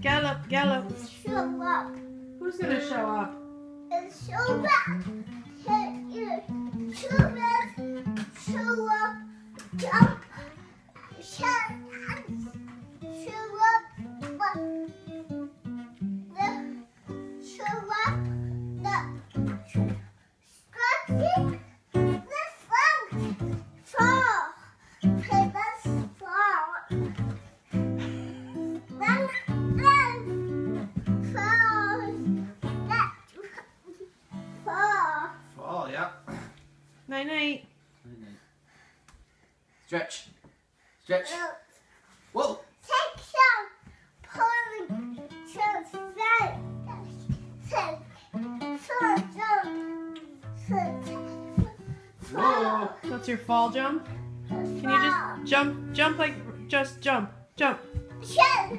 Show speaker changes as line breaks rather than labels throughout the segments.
Gallop, gallop.
Show up.
Who's gonna show up?
and show back.
Night night.
Stretch. Stretch. Whoa.
Take some pulling to set. Set. Jump.
Whoa.
That's your fall jump. Can you just jump, jump like, just jump, jump.
Show,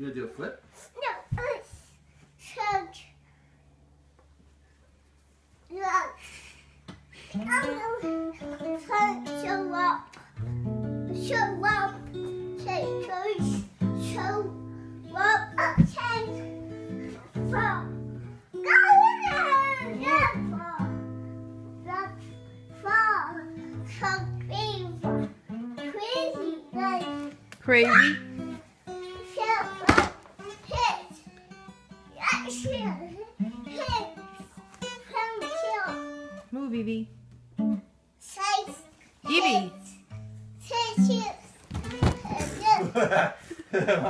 You gonna do a flip?
No, it's chug. Look. I'm gonna show up. Show up. Say, show, show up. Okay. From. Go there. Yeah, fall. That's crazy. Crazy. Like,
Crazy. Move, Evie. Evie.
Say cheers.